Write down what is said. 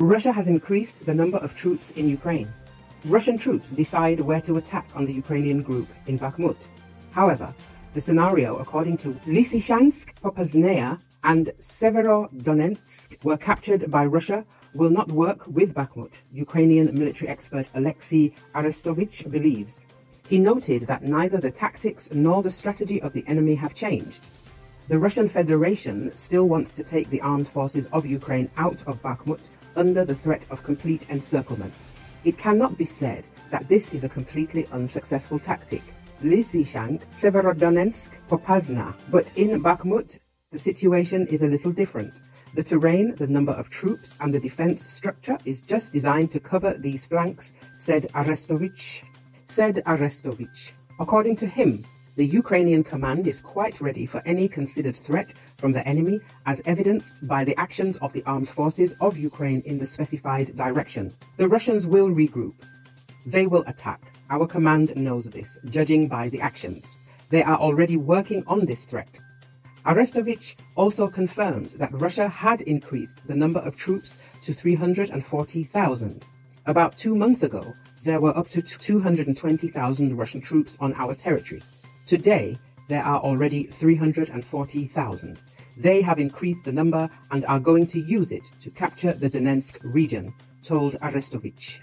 Russia has increased the number of troops in Ukraine. Russian troops decide where to attack on the Ukrainian group in Bakhmut. However, the scenario, according to Lysychansk, Popasnaya, and Severodonetsk were captured by Russia will not work with Bakhmut, Ukrainian military expert Alexei Arestovich believes. He noted that neither the tactics nor the strategy of the enemy have changed. The Russian Federation still wants to take the armed forces of Ukraine out of Bakhmut under the threat of complete encirclement. It cannot be said that this is a completely unsuccessful tactic. Lysychansk, Severodonetsk, Popasna, but in Bakhmut, the situation is a little different. The terrain, the number of troops, and the defense structure is just designed to cover these flanks, said Arestovich. Said Arestovich. According to him, the Ukrainian command is quite ready for any considered threat from the enemy, as evidenced by the actions of the armed forces of Ukraine in the specified direction. The Russians will regroup. They will attack. Our command knows this, judging by the actions. They are already working on this threat. Arestovich also confirmed that Russia had increased the number of troops to 340,000. About two months ago, there were up to 220,000 Russian troops on our territory. Today, there are already 340,000. They have increased the number and are going to use it to capture the Donetsk region, told Arestovich.